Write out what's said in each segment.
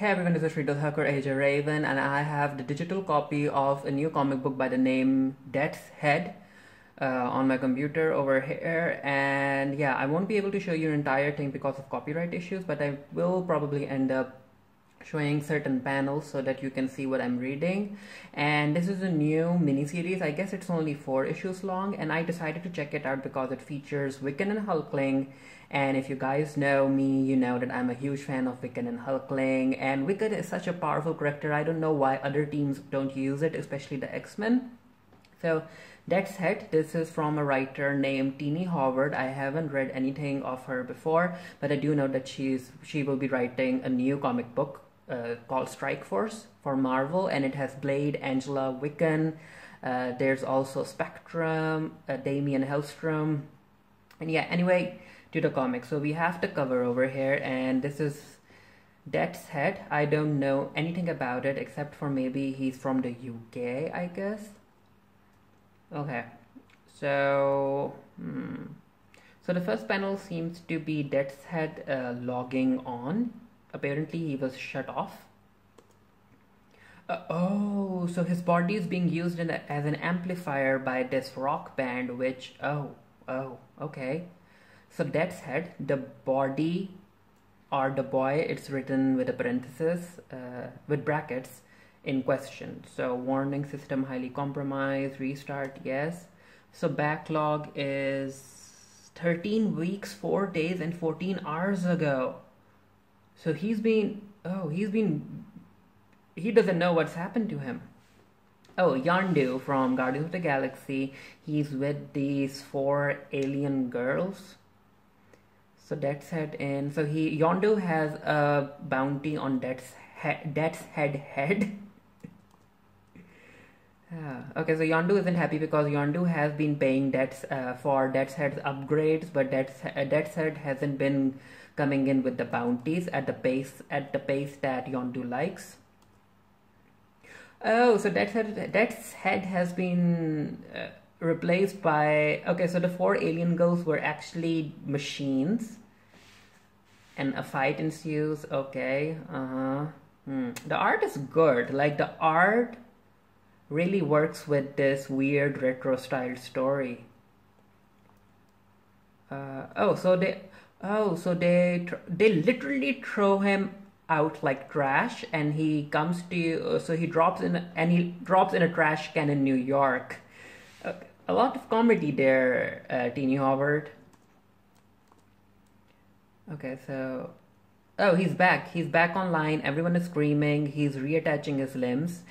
Hey everyone, this is Sridhar Thakur, AJ Raven, and I have the digital copy of a new comic book by the name Death's Head uh, on my computer over here. And yeah, I won't be able to show you an entire thing because of copyright issues, but I will probably end up showing certain panels so that you can see what I'm reading. And this is a new mini series. I guess it's only four issues long, and I decided to check it out because it features Wiccan and Hulkling. And if you guys know me, you know that I'm a huge fan of Wiccan and Hulkling. And Wiccan is such a powerful character. I don't know why other teams don't use it, especially the X Men. So Death's Head. This is from a writer named Tini Howard. I haven't read anything of her before, but I do know that she's she will be writing a new comic book uh, called Strike Force for Marvel, and it has Blade, Angela, Wiccan. Uh, there's also Spectrum, uh, Daimon Hellstrom, and yeah. Anyway, to the comic. So we have the cover over here, and this is Death's Head. I don't know anything about it except for maybe he's from the UK, I guess. Okay, so hmm. so the first panel seems to be Death's Head uh, logging on apparently he was shut off. Uh, oh, so his body is being used a, as an amplifier by this rock band, which, oh, oh, okay. So Death's Head, the body or the boy, it's written with a parenthesis, uh, with brackets in question. So warning system highly compromised, restart, yes. So backlog is 13 weeks, 4 days, and 14 hours ago. So he's been, oh, he's been, he doesn't know what's happened to him. Oh, Yondu from Guardians of the Galaxy. He's with these four alien girls. So Death's Head in. So he Yondu has a bounty on Death's head. Death's Head head. yeah. Okay, so Yondu isn't happy because Yondu has been paying debts uh, for Death's Head's upgrades, but Death's, uh, Death's Head hasn't been coming in with the bounties at the pace at the pace that Yondu likes. Oh, so Death's Head, Death's Head has been uh, replaced by okay. So the four alien girls were actually machines, and a fight ensues. Okay, uh huh. Hmm. The art is good. Like the art really works with this weird retro style story. Uh, oh, so they Oh, so they they literally throw him out like trash, and he comes to uh, so he drops in and he drops in a trash can in New York. Uh, a lot of comedy there, uh, Tini Howard. Okay, so oh, he's back. He's back online. Everyone is screaming. He's reattaching his limbs.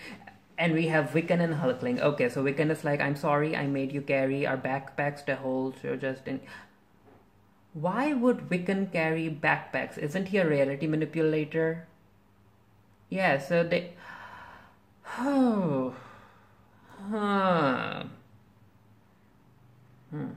And we have Wiccan and Hulkling. Okay, so Wiccan is like, I'm sorry, I made you carry our backpacks to hold. So just in. Why would Wiccan carry backpacks? Isn't he a reality manipulator? Yeah, so they. Oh. Huh. Hmm.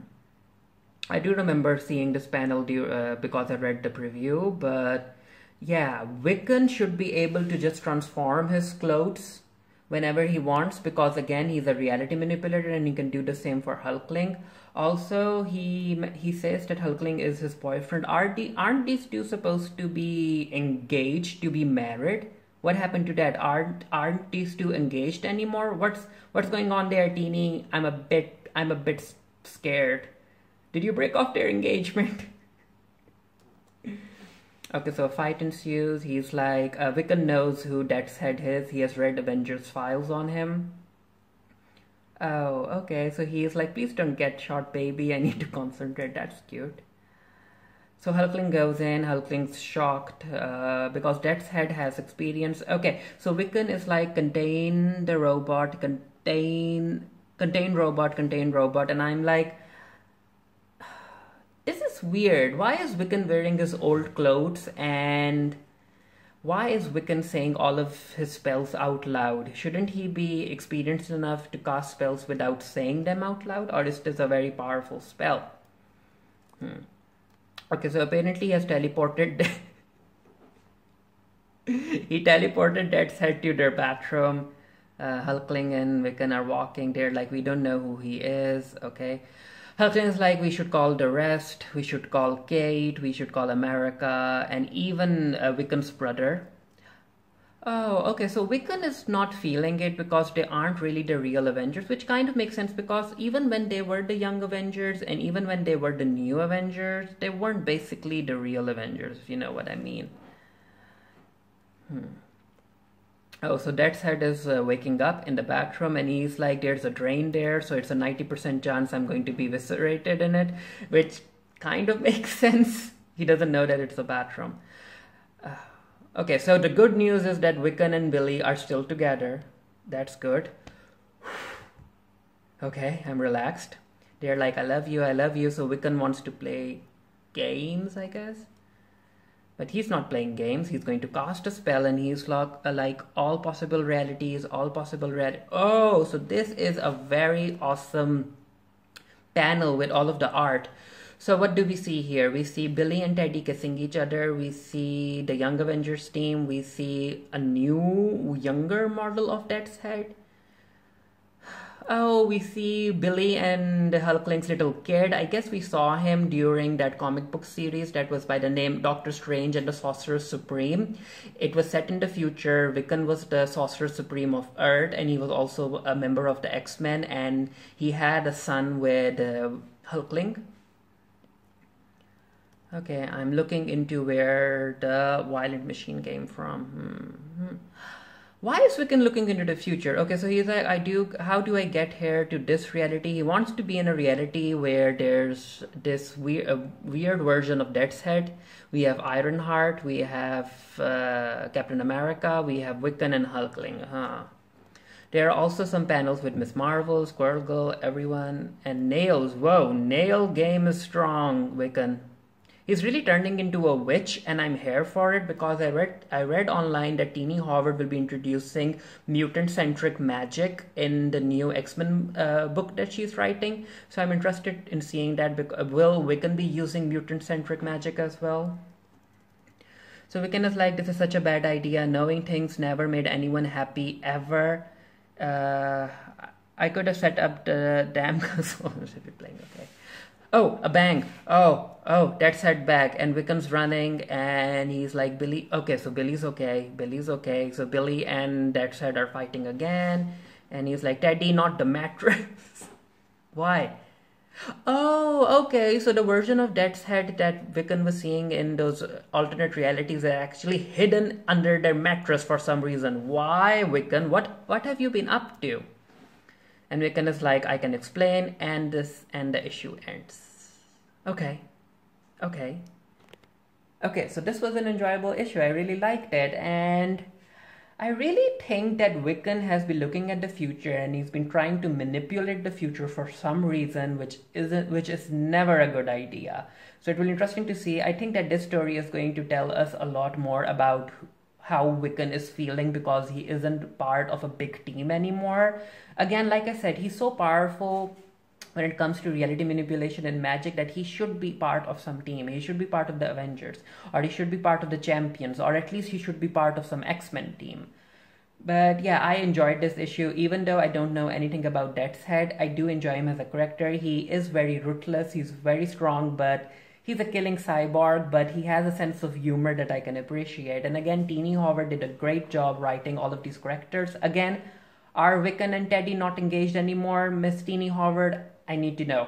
I do remember seeing this panel due, uh, because I read the preview, but yeah, Wiccan should be able to just transform his clothes whenever he wants because again he's a reality manipulator and he can do the same for Hulkling. Also, he he says that Hulkling is his boyfriend. Are the, aren't these two supposed to be engaged to be married? What happened to that? Aren't aren't these two engaged anymore? What's what's going on there, Tini? I'm a bit I'm a bit scared. Did you break off their engagement? okay, so a fight ensues. He's like, uh, Wiccan knows who Death's Head is. He has read Avengers files on him. Oh, okay. So he's like, please don't get shot, baby. I need to concentrate. That's cute. So Hulkling goes in. Hulkling's shocked uh, because Death's Head has experience. Okay, so Wiccan is like contain the robot, contain, contain robot, contain robot, and I'm like, is weird. Why is Wiccan wearing his old clothes and why is Wiccan saying all of his spells out loud? Shouldn't he be experienced enough to cast spells without saying them out loud? Or is this a very powerful spell? Hmm. Okay, so apparently he has teleported. he teleported Death's Head to their bathroom. Uh, Hulkling and Wiccan are walking there like we don't know who he is. Okay. Helton's like we should call the rest, we should call Kate, we should call America, and even uh, Wiccan's brother. Oh, okay. So Wiccan is not feeling it because they aren't really the real Avengers, which kind of makes sense because even when they were the young Avengers and even when they were the new Avengers, they weren't basically the real Avengers, if you know what I mean. Hmm. Oh, so Head is uh, waking up in the bathroom and he's like, there's a drain there, so it's a 90% chance I'm going to be eviscerated in it, which kind of makes sense. He doesn't know that it's a bathroom. Uh, okay, so the good news is that Wiccan and Billy are still together. That's good. Okay, I'm relaxed. They're like, I love you, I love you. So Wiccan wants to play games, I guess. But he's not playing games. He's going to cast a spell and he's like, uh, like all possible realities, all possible reality. Oh, so this is a very awesome panel with all of the art. So what do we see here? We see Billy and Teddy kissing each other. We see the Young Avengers team. We see a new, younger model of Death's Head. Oh, we see Billy and Hulkling's little kid. I guess we saw him during that comic book series that was by the name Doctor Strange and the Sorcerer Supreme. It was set in the future. Wiccan was the Sorcerer Supreme of Earth, and he was also a member of the X Men, and he had a son with uh, Hulkling. Okay, I'm looking into where the Violent Machine came from. Hmm. Why is Wiccan looking into the future? Okay, so he's like, I do. How do I get here to this reality? He wants to be in a reality where there's this weird, weird version of Death's Head. We have Ironheart, we have uh, Captain America, we have Wiccan and Hulkling. Huh. There are also some panels with Miss Marvel, Squirrel Girl, everyone, and Nails. Whoa, Nail game is strong, Wiccan he's really turning into a witch and i'm here for it because i read i read online that Tini Howard will be introducing mutant centric magic in the new x-men uh, book that she's writing. So i'm interested in seeing that because will wiccan be using mutant centric magic as well? So wiccan is like this is such a bad idea. Knowing things never made anyone happy ever. Uh, i could have set up the damn console. Should be playing okay oh, a bang. Oh, oh, Death's Head back. And Wiccan's running and he's like, Billy, okay, so Billy's okay. Billy's okay. So Billy and Death's Head are fighting again. And he's like, Teddy, not the mattress. Why? Oh, okay. So the version of Death's Head that Wiccan was seeing in those alternate realities are actually hidden under their mattress for some reason. Why, Wiccan? What what have you been up to? And Wiccan is like, I can explain, and this and the issue ends. Okay. Okay. Okay, so this was an enjoyable issue. I really liked it, and I really think that Wiccan has been looking at the future and he's been trying to manipulate the future for some reason, which isn't, which is never a good idea. So it will be interesting to see. I think that this story is going to tell us a lot more about how Wiccan is feeling because he isn't part of a big team anymore. Again, like I said, he's so powerful when it comes to reality manipulation and magic that he should be part of some team. He should be part of the Avengers, or he should be part of the Champions, or at least he should be part of some X Men team. But yeah, I enjoyed this issue. Even though I don't know anything about Death's Head, I do enjoy him as a character. He is very ruthless, he's very strong, but he's a killing cyborg, but he has a sense of humor that I can appreciate. And again, Tini Howard did a great job writing all of these characters. Again, are Wiccan and Teddy not engaged anymore? Miss Tini Howard, I need to know.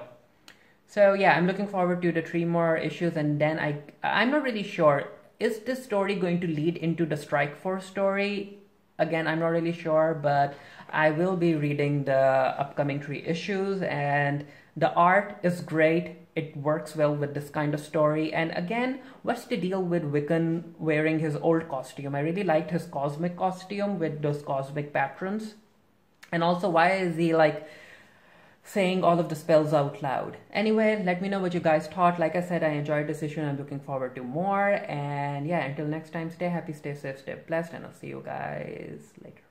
So yeah, I'm looking forward to the three more issues, and then I I'm not really sure. Is this story going to lead into the Strike Force story? Again, I'm not really sure, but I will be reading the upcoming three issues, and the art is great it works well with this kind of story. And again, what's the deal with Wiccan wearing his old costume? I really liked his cosmic costume with those cosmic patterns. And also, why is he like saying all of the spells out loud? Anyway, let me know what you guys thought. Like I said, I enjoyed this issue and I'm looking forward to more. And yeah, until next time, stay happy, stay safe, stay blessed, and I'll see you guys later.